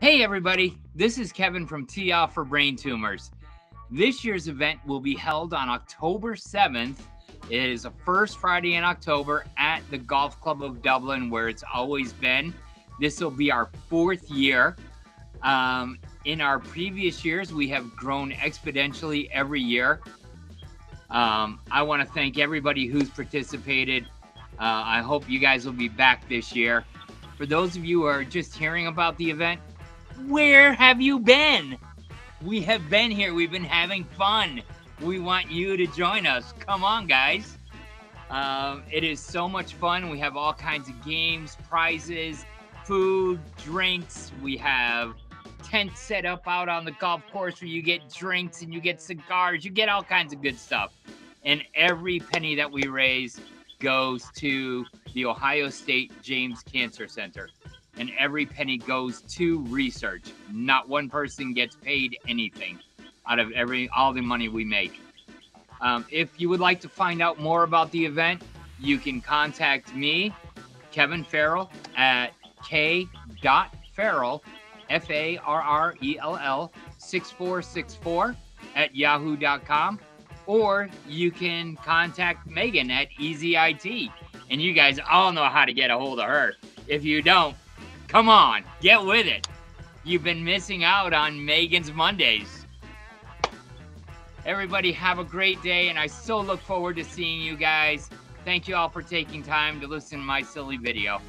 Hey, everybody, this is Kevin from Off for Brain Tumors. This year's event will be held on October 7th. It is the first Friday in October at the Golf Club of Dublin, where it's always been. This will be our fourth year. Um, in our previous years, we have grown exponentially every year. Um, I want to thank everybody who's participated. Uh, I hope you guys will be back this year. For those of you who are just hearing about the event, where have you been? We have been here. We've been having fun. We want you to join us. Come on, guys. Um, it is so much fun. We have all kinds of games, prizes, food, drinks. We have tents set up out on the golf course where you get drinks and you get cigars. You get all kinds of good stuff. And every penny that we raise goes to the Ohio State James Cancer Center and every penny goes to research. Not one person gets paid anything out of every all the money we make. Um, if you would like to find out more about the event, you can contact me, Kevin Farrell, at k.farrell, F A R R E L L, 6464 at yahoo.com. Or you can contact Megan at EasyIT. And you guys all know how to get a hold of her. If you don't, Come on, get with it. You've been missing out on Megan's Mondays. Everybody have a great day, and I so look forward to seeing you guys. Thank you all for taking time to listen to my silly video.